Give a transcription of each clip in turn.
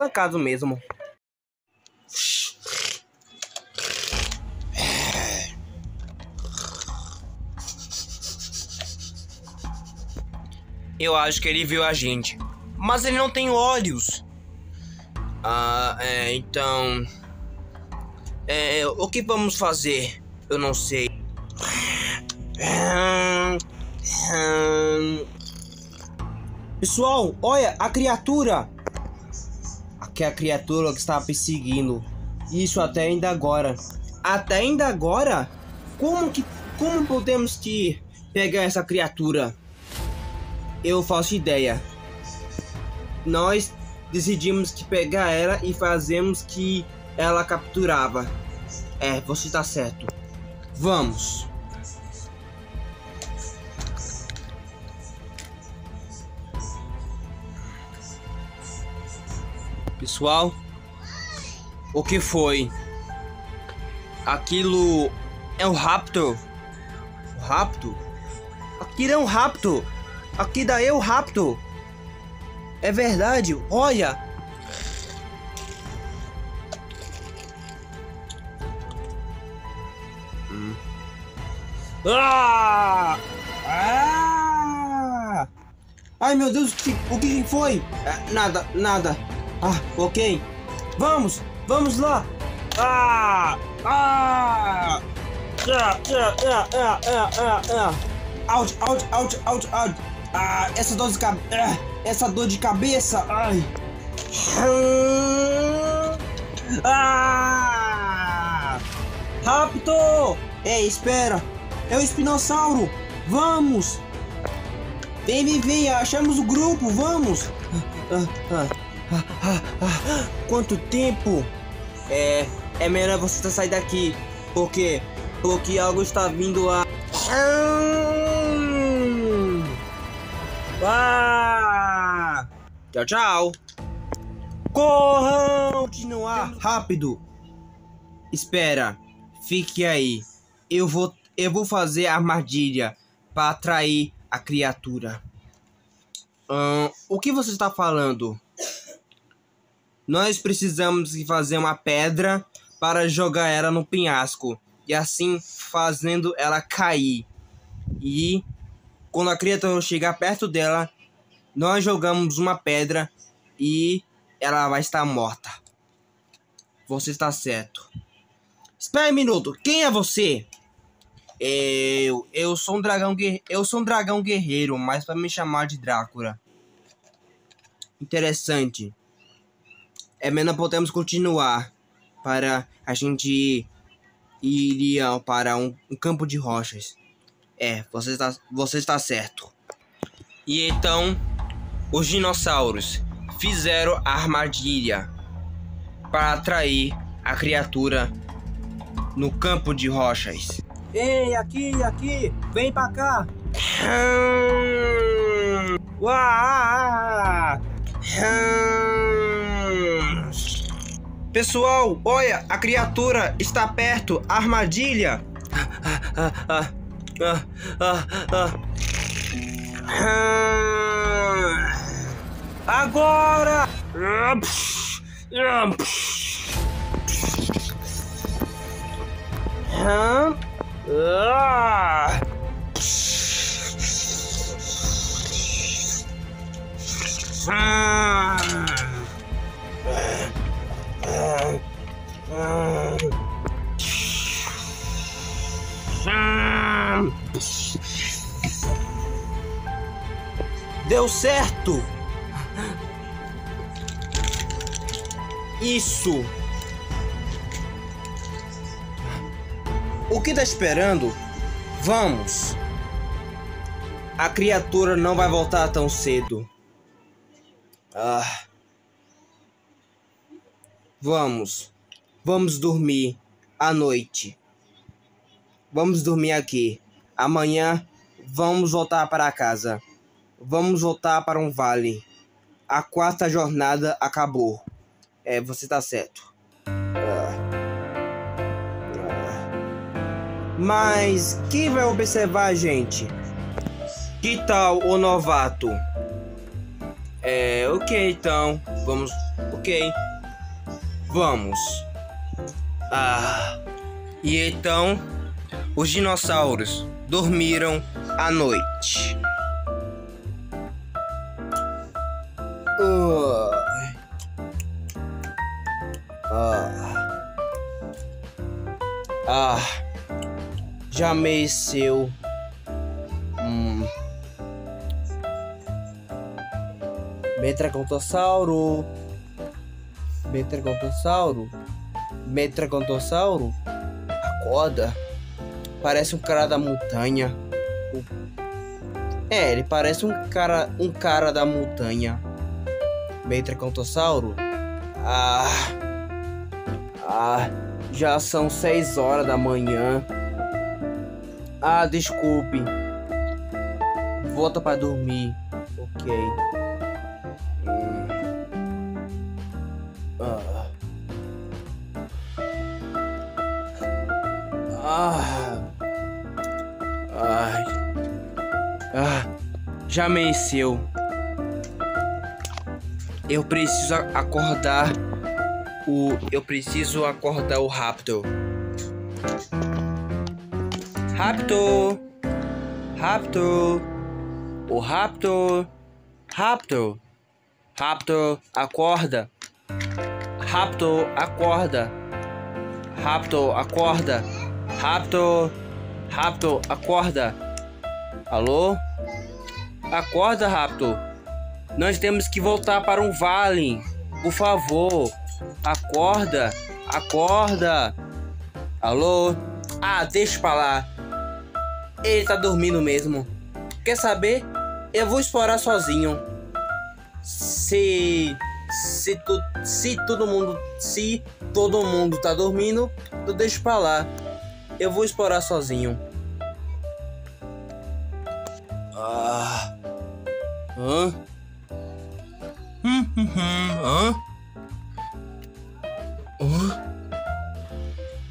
Na casa mesmo. Eu acho que ele viu a gente. Mas ele não tem olhos. Ah, é, então. É, o que vamos fazer? Eu não sei. Pessoal, olha a criatura. É a criatura que estava perseguindo. Isso até ainda agora. Até ainda agora? Como que como podemos que pegar essa criatura? Eu faço ideia. Nós decidimos que pegar ela e fazemos que ela capturava. É, você está certo. Vamos. Pessoal, o que foi? Aquilo é um raptor. O raptor? Aquilo é um raptor. Aqui daí é o raptor. É verdade, olha. Hum. Ah! Ah! Ai meu Deus, o que, o que foi? Ah, nada, nada. Ah, ok. Vamos, vamos lá. Ah! Ah! Ah, ah, ah, ah, ah, ah, ah. Out, out, out, out, out. Ah, essa dor de cabeça. Ah, essa dor de cabeça. Ai. Ah! Rápido! Ei, espera. É o espinossauro. Vamos. Vem, vem, vem. Achamos o grupo. Vamos. Ah, ah, ah, Quanto tempo? É, é melhor você sair daqui. Porque, porque algo está vindo a. Ah! Tchau, tchau. Corram! Continuar rápido. Espera, fique aí. Eu vou, eu vou fazer a armadilha para atrair a criatura. Hum, o que você está falando? Nós precisamos fazer uma pedra para jogar ela no penhasco e assim fazendo ela cair. E quando a criatura chegar perto dela, nós jogamos uma pedra e ela vai estar morta. Você está certo. Espera um minuto. Quem é você? Eu, eu sou um dragão eu sou um dragão guerreiro, mas para me chamar de Drácula. Interessante. É menos podemos continuar para a gente ir para um, um campo de rochas. É, você está, você está certo. E então, os dinossauros fizeram a armadilha para atrair a criatura no campo de rochas. Ei, aqui, aqui, vem pra cá. Uau! Pessoal, olha, a criatura está perto, armadilha. Ah, ah. Agora! Deu certo! Isso! O que tá esperando? Vamos! A criatura não vai voltar tão cedo. Ah. Vamos. Vamos dormir à noite. Vamos dormir aqui. Amanhã vamos voltar para casa. Vamos voltar para um vale. A quarta jornada acabou. É, você está certo. Ah. Ah. Mas quem vai observar a gente? Que tal o novato? É, ok então. Vamos. Ok. Vamos. Ah. E então, os dinossauros dormiram à noite. Já amanheceu. Hum. Metracontossauro. Metracontossauro. Metracontossauro. Acorda. Parece um cara da montanha. É, ele parece um cara, um cara da montanha. Metracontossauro. Ah. Ah, já são seis horas da manhã. Ah, desculpe. Volta para dormir. Ok. Ah. Ai. Ah. Já amanheceu. Eu preciso acordar o. Eu preciso acordar o Raptor. Raptor! Raptor! O Raptor! Raptor! Raptor, acorda! Raptor, acorda! Raptor, acorda! Raptor! Raptor, acorda! Alô? Acorda, Raptor! Nós temos que voltar para um vale. Por favor, acorda! Acorda! Alô? Ah, deixa pra lá. Ele tá dormindo mesmo. Quer saber? Eu vou explorar sozinho. Se se, tu, se todo mundo se todo mundo tá dormindo, eu deixo pra lá. Eu vou explorar sozinho. Ah. Hã? Hum, hum, hum. Hã?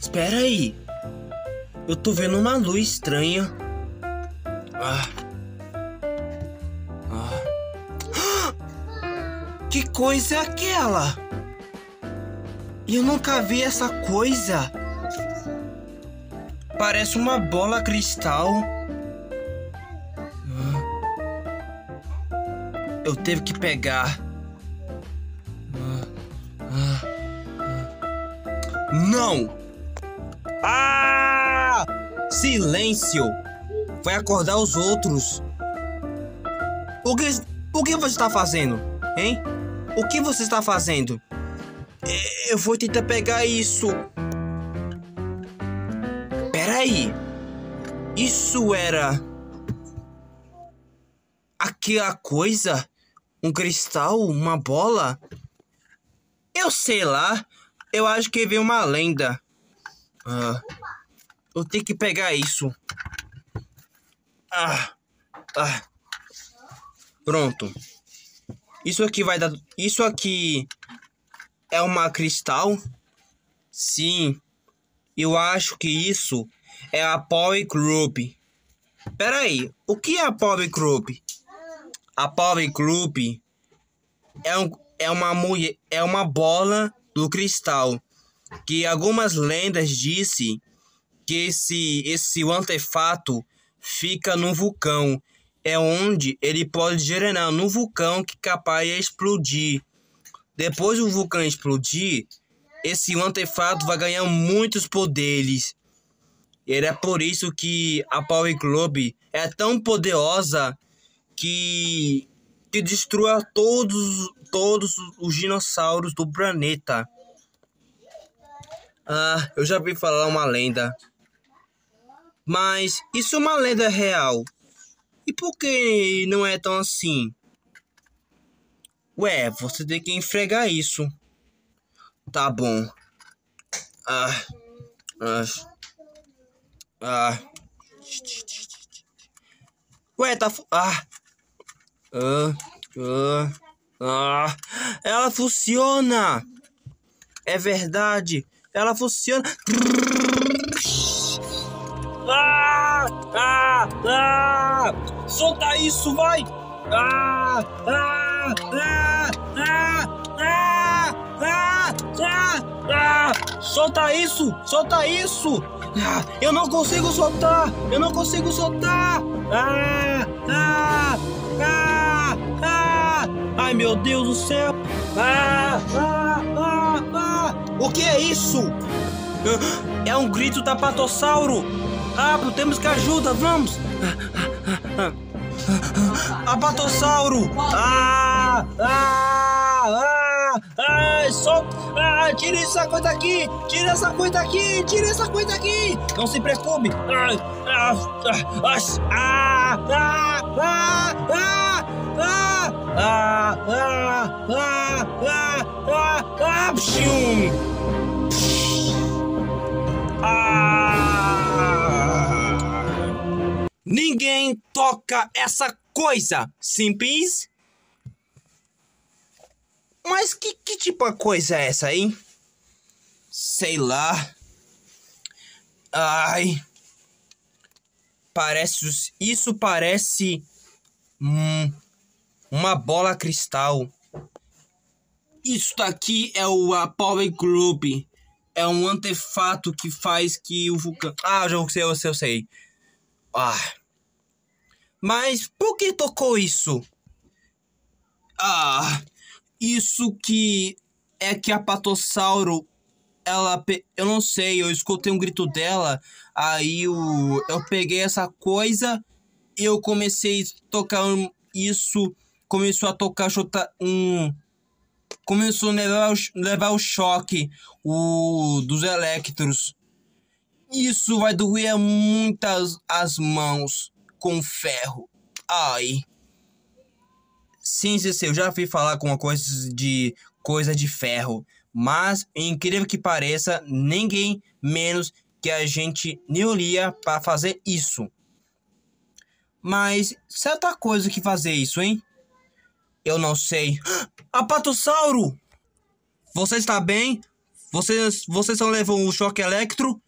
Espera aí. Eu tô vendo uma luz estranha. Ah. Ah. Que coisa é aquela? Eu nunca vi essa coisa. Parece uma bola cristal. Ah. Eu teve que pegar. Ah. Não! Ah! Silêncio! Vai acordar os outros. O que, o que você está fazendo? Hein? O que você está fazendo? Eu vou tentar pegar isso. Peraí. Isso era. Aquela coisa? Um cristal? Uma bola? Eu sei lá. Eu acho que veio uma lenda. Ah, eu tenho que pegar isso. Ah, ah. Pronto. Isso aqui vai dar. Isso aqui é uma cristal? Sim. Eu acho que isso é a Power Group. Peraí, o que é a Power Group? A Power Group é, um, é, uma, mulher, é uma bola do cristal que algumas lendas disse que esse, esse artefato fica no vulcão. É onde ele pode gerar no vulcão que é capaz de explodir. Depois do vulcão explodir, esse artefato vai ganhar muitos poderes. E é por isso que a Power Globe é tão poderosa que, que destrua todos, todos os dinossauros do planeta. Ah, eu já vi falar uma lenda. Mas isso é uma lenda real. E por que não é tão assim? Ué, você tem que enfregar isso. Tá bom. Ah. Ah. Ah. Ué, tá. Ah. Ah. Ah. Ah. Ela funciona! É verdade! Ela funciona. Ah! Ah! Ah! Solta isso, vai! Ah! Ah! Ah! Ah! Ah! Solta isso! Solta isso! Ah, eu não consigo soltar! Eu não consigo soltar! Ah, ah, ah, ah! Ai meu Deus do céu! Ah, ah, ah, ah! O que é isso? É um grito da patossauro! Rápido, temos que ajuda, vamos! Apatossauro! Ah! Ah! Ah! Ah! Solta! Ah! Tira essa coisa daqui! Tira essa coisa daqui! Tira essa coisa daqui! Não se preocupe! Ah! Ah! Ah! Ah! Ah! Ah! Ah! Ah! Ah! Ah! Ah! Ah! Ah! Toca essa coisa, simples. Mas que, que tipo de coisa é essa, hein? Sei lá. Ai. Parece. Isso parece. Hum, uma bola cristal. Isso daqui é o Power Group. É um artefato que faz que o vulcão. Ah, eu sei, eu sei, eu sei. Ah. Mas por que tocou isso? Ah, isso que é que a Patossauro ela eu não sei, eu escutei um grito dela, aí eu, eu peguei essa coisa e eu comecei a tocar isso, começou a tocar um começou a levar, levar o choque o dos elétrons. Isso vai doer muitas as mãos com ferro. Ai. Sim, sim, eu já fui falar com uma coisa de coisa de ferro. Mas, incrível que pareça, ninguém menos que a gente Neolia para fazer isso. Mas, certa coisa que fazer isso, hein? Eu não sei. Apatossauro! Você está bem? Vocês, vocês só levam o choque elétrico?